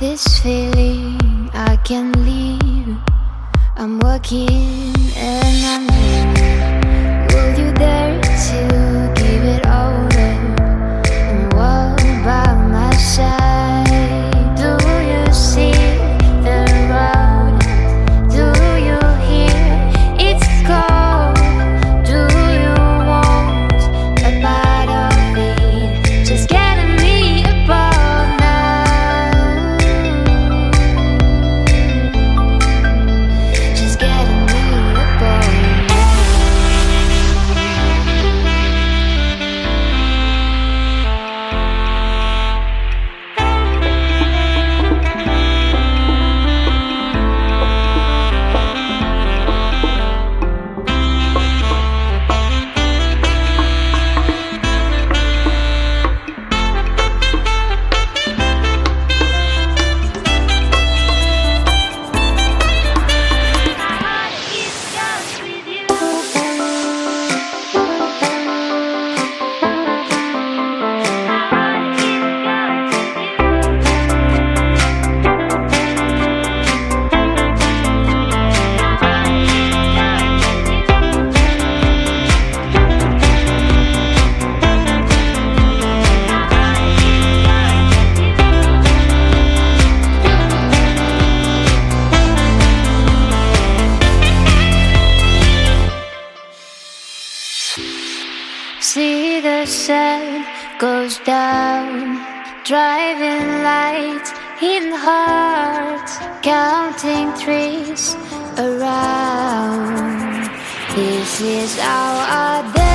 this feeling I can't leave. I'm working and I'm the sun goes down, driving lights in hearts, counting trees around. This is our I